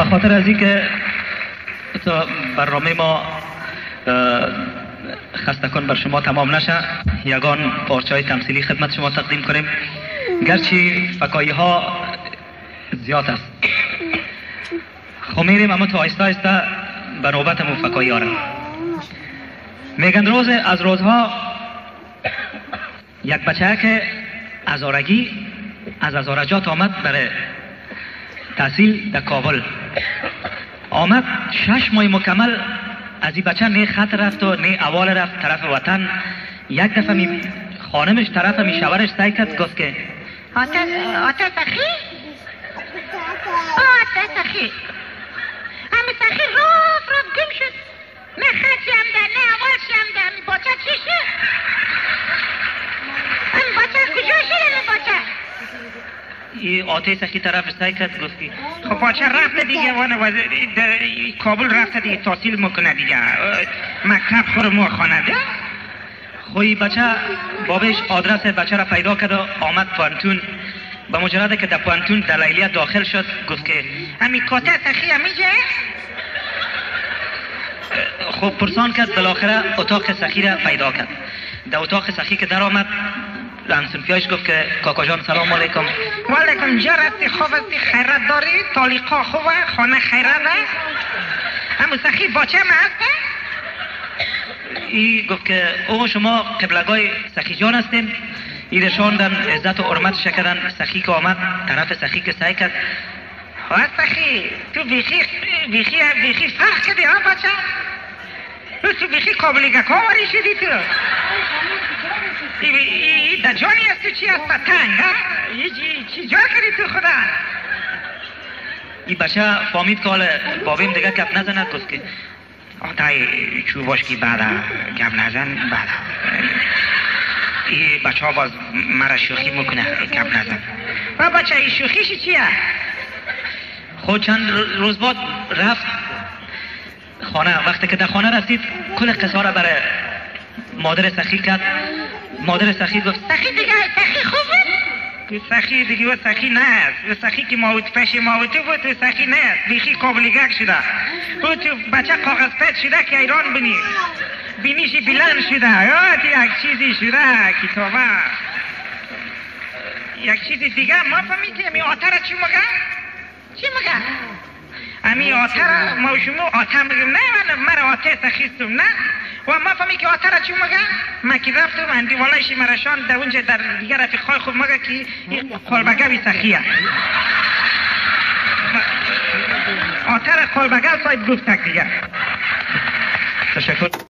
به خاطر از اینکه برنامه ما خستکن بر شما تمام نشه یگان پارچه های تمثیلی خدمت شما تقدیم کنیم. گرچه فکایی ها زیاد است. خب میریم اما تو آیسته آیسته به نوبت مو فکایی آرم میگن روز از روزها یک بچه که ازارگی از ازارجات آمد برای تحصیل در کابل. آمد شش ماه مکمل از این بچه نه خط رفت و نه اول رفت طرف وطن. یک دفعه می خانمش طرف می شورش سعی کرد گفت که آتا آتا سخی؟ آتا سخی. این آته سخی طرف سعی کرد گفت که خب باچه رفت دیگه وانه کابل رفت دیگه تحصیل می‌کنه دیگه. مکتب خور خانه ده. خوی بچه بابش آدرس بچه را پیدا کرد و آمد پانتون. به مجرد که در پانتون دلیلیه داخل شد گفت که همی کاته سخی همیجه خب پرسان کرد بالاخره اتاق سخی را پیدا کرد. در اتاق سخی که در آمد پیاش گفت که کاکا جان سلام علیکم. و علیکم جا رستی خوب استی خیرت داری؟ تالیقا خوبه؟ خانه خیرت همون سخی باچه ما هسته ای گفت که او شما قبلگای سخی جان هستین. ای رشاندن عزت و حرمت شکرن سخی که آمد طرف سخی که سعی کرد. ها سخی تو بیخی بیخی بیخی فرق کردی ها بچه؟ تو بیخی قابلیگه کامری شدی تو. ای در جانی هست تو چی تنگ ها چی جا کردی تو خدا ای بچه فامید حال بابیم دیگه گپ نزند گفت که آتای چو باش که بعد گپ نزن بعد ای بچه ها باز مرا شوخی می‌کنه گپ نزن و بچه ای شوخیشی چیه خود چند روز بعد رفت خانه وقتی که در خانه رسید کل قصه را برای مادر سخی کرد مادر سخی گفت سخی دیگه سخی خوبه؟ سخی دیگه و سخی نه است. و سخی که ماوت پش ماوتو بود و سخی نه است. بیخی قابلگک شده. او تو بچه کاغذ پت شده که ایران بینی. بینیشی بلند شده. یا یک چیزی شده کتابه یک چیزی دیگه ما فهمیدی امی آتر چی مگه؟ چی مگه؟ امی آتر ما شما آتر میگم نه من مرا آتر سخیستم نه. و ما فهمی که آتر چی مگه؟ ما که رفتم اندی والایشی مرشان در اونجا در دیگه رفیقای خوب مگه که قلبگه بی سخیه. آتر قلبگه صاحب گفت دیگه. تشکر.